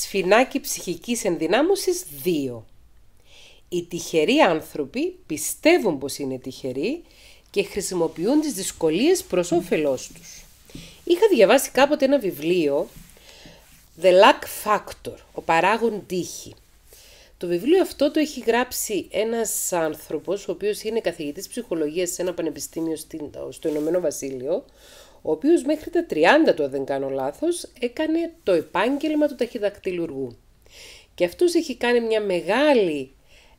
Σφινάκι ψυχικής ενδυνάμωσης 2. Οι τυχεροί άνθρωποι πιστεύουν πως είναι τυχεροί και χρησιμοποιούν τις δυσκολίες προς όφελός τους. Είχα διαβάσει κάποτε ένα βιβλίο The Luck Factor, ο παράγον τύχη. Το βιβλίο αυτό το έχει γράψει ένας άνθρωπος, ο οποίος είναι καθηγητής ψυχολογίας σε ένα πανεπιστήμιο στο Ηνωμένο Βασίλειο, ο οποίος μέχρι τα 30 του, αν δεν κάνω λάθος, έκανε το επάγγελμα του ταχυδακτηλουργού. Και αυτός έχει κάνει μια μεγάλη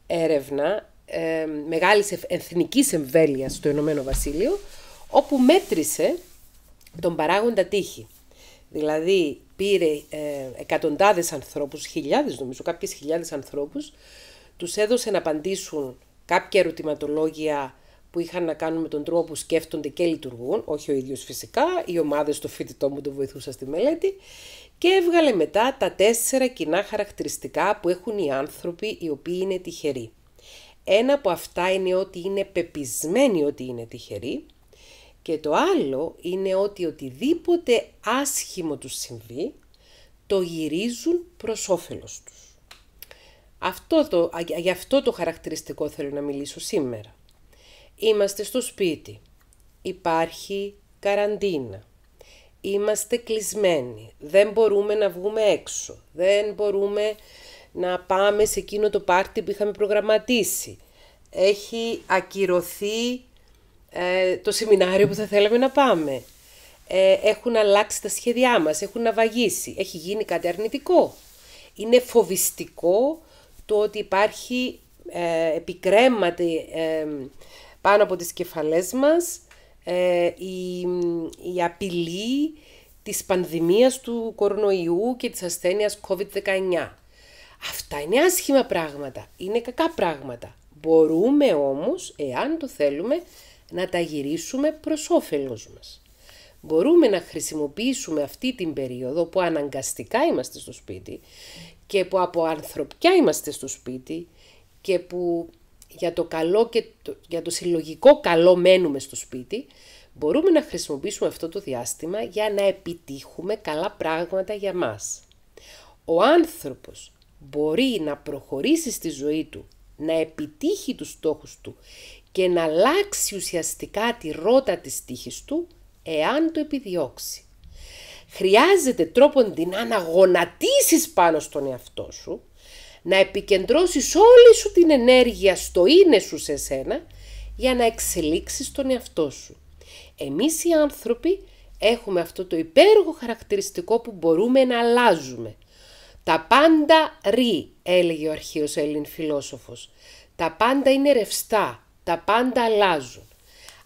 έρευνα, ε, μεγάλης εθνικής εμβέλειας στο Ηνωμένο Βασίλειο, όπου μέτρησε τον παράγοντα τύχη. Δηλαδή πήρε ε, εκατοντάδες ανθρώπους, χιλιάδες νομίζω, κάποιες χιλιάδες ανθρώπους, τους έδωσε να απαντήσουν κάποια ερωτηματολόγια που είχαν να κάνουν με τον τρόπο που σκέφτονται και λειτουργούν, όχι ο ίδιος φυσικά, οι ομάδες του φοιτητό μου το βοηθούσαν στη μελέτη και έβγαλε μετά τα τέσσερα κοινά χαρακτηριστικά που έχουν οι άνθρωποι οι οποίοι είναι τυχεροί. Ένα από αυτά είναι ότι είναι πεπισμένοι ότι είναι τυχεροί και το άλλο είναι ότι οτιδήποτε άσχημο τους συμβεί το γυρίζουν προς όφελος τους. Αυτό το, για αυτό το χαρακτηριστικό θέλω να μιλήσω σήμερα. Είμαστε στο σπίτι. Υπάρχει καραντίνα. Είμαστε κλεισμένοι. Δεν μπορούμε να βγούμε έξω. Δεν μπορούμε να πάμε σε εκείνο το πάρτι που είχαμε προγραμματίσει. Έχει ακυρωθεί ε, το σεμινάριο που θα θέλαμε να πάμε. Ε, έχουν αλλάξει τα σχέδιά μας, έχουν ναυαγίσει. Έχει γίνει κάτι αρνητικό. Είναι φοβιστικό το ότι υπάρχει ε, επικρέματη ε, πάνω από τις κεφαλές μας ε, η, η απειλή της πανδημίας του κορονοϊού και της ασθένειας COVID-19. Αυτά είναι άσχημα πράγματα, είναι κακά πράγματα. Μπορούμε όμως, εάν το θέλουμε, να τα γυρίσουμε προς όφελος μας. Μπορούμε να χρησιμοποιήσουμε αυτή την περίοδο που αναγκαστικά είμαστε στο σπίτι και που από ανθρωπιά είμαστε στο σπίτι και που για το καλό και το, για το συλλογικό καλό μένουμε στο σπίτι, μπορούμε να χρησιμοποιήσουμε αυτό το διάστημα για να επιτύχουμε καλά πράγματα για μας. Ο άνθρωπος μπορεί να προχωρήσει στη ζωή του, να επιτύχει τους στόχους του και να αλλάξει ουσιαστικά τη ρότα της τύχης του, εάν το επιδιώξει. Χρειάζεται τρόπον την να γονατίσεις πάνω στον εαυτό σου, να επικεντρώσεις όλη σου την ενέργεια στο είναι σου σε σένα, για να εξελίξεις τον εαυτό σου. Εμείς οι άνθρωποι έχουμε αυτό το υπέργο χαρακτηριστικό που μπορούμε να αλλάζουμε. Τα πάντα ρί, έλεγε ο αρχαίος Έλλην φιλόσοφος. Τα πάντα είναι ρευστά, τα πάντα αλλάζουν.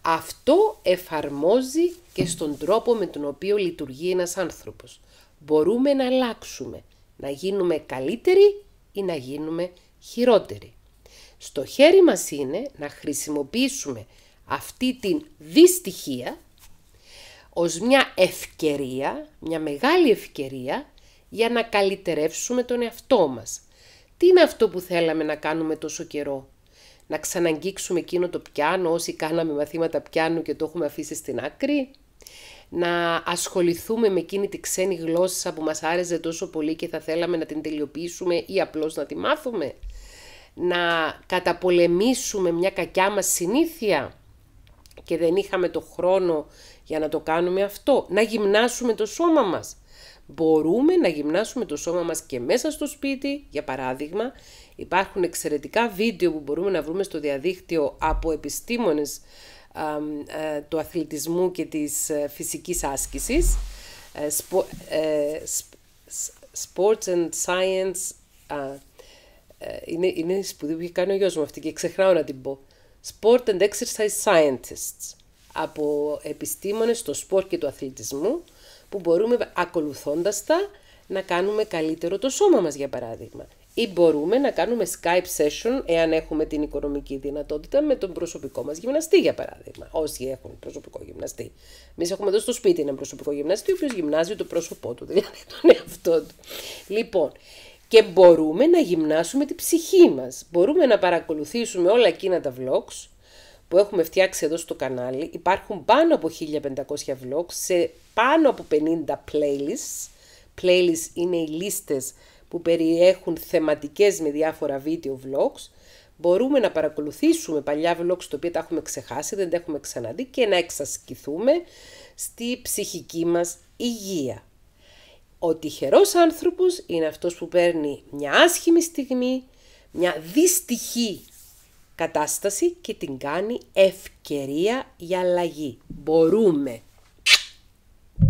Αυτό εφαρμόζει και στον τρόπο με τον οποίο λειτουργεί ένας άνθρωπος. Μπορούμε να αλλάξουμε, να γίνουμε καλύτεροι ή να γίνουμε χειρότεροι. Στο χέρι μας είναι να χρησιμοποιήσουμε αυτή την δυστυχία ως μια ευκαιρία, μια μεγάλη ευκαιρία για να καλυτερεύσουμε τον εαυτό μας. Τι είναι αυτό που θέλαμε να κάνουμε τόσο καιρό; Να ξαναγγίξουμε εκείνο το πιάνο όσοι κάναμε μαθήματα πιάνου και το έχουμε αφήσει στην άκρη; Να ασχοληθούμε με εκείνη τη ξένη γλώσσα που μας άρεσε τόσο πολύ και θα θέλαμε να την τελειοποιήσουμε ή απλώς να τη μάθουμε; Να καταπολεμήσουμε μια κακιά μας συνήθεια; Και δεν είχαμε το χρόνο για να το κάνουμε αυτό. Να γυμνάσουμε το σώμα μας μπορούμε να γυμνάσουμε το σώμα μας και μέσα στο σπίτι, για παράδειγμα. Υπάρχουν εξαιρετικά βίντεο που μπορούμε να βρούμε στο διαδίκτυο από επιστήμονες ε, του αθλητισμού και της ε, φυσικής άσκησης. Ε, sports and Science είναι, είναι σπουδή που έχει κάνει ο γιος μου αυτή και ξεχνάω να την πω. Sport and Exercise Scientists από επιστήμονες στο σπορ και του αθλητισμού που μπορούμε ακολουθώντας τα να κάνουμε καλύτερο το σώμα μας για παράδειγμα. Ή μπορούμε να κάνουμε Skype session εάν έχουμε την οικονομική δυνατότητα με τον προσωπικό μας γυμναστή για παράδειγμα. Όσοι έχουν προσωπικό γυμναστή. Εμείς έχουμε εδώ στο σπίτι ένα προσωπικό γυμναστή ο οποίος γυμνάζει το πρόσωπό του, δηλαδή τον εαυτό του. Λοιπόν, και μπορούμε να γυμνάσουμε την ψυχή μας. Μπορούμε να παρακολουθήσουμε όλα εκείνα τα vlogs που έχουμε φτιάξει εδώ στο κανάλι. Υπάρχουν πάνω από 1500 vlogs σε πάνω από 50 playlists. Playlists είναι οι λίστες που περιέχουν θεματικές με διάφορα video vlogs, μπορούμε να παρακολουθήσουμε παλιά vlogs τα οποία τα έχουμε ξεχάσει, δεν τα έχουμε ξαναδεί και να εξασκηθούμε στη ψυχική μας υγεία. Ο τυχερός άνθρωπος είναι αυτός που παίρνει μια άσχημη στιγμή, μια δυστυχή κατάσταση και την κάνει ευκαιρία για αλλαγή. Μπορούμε.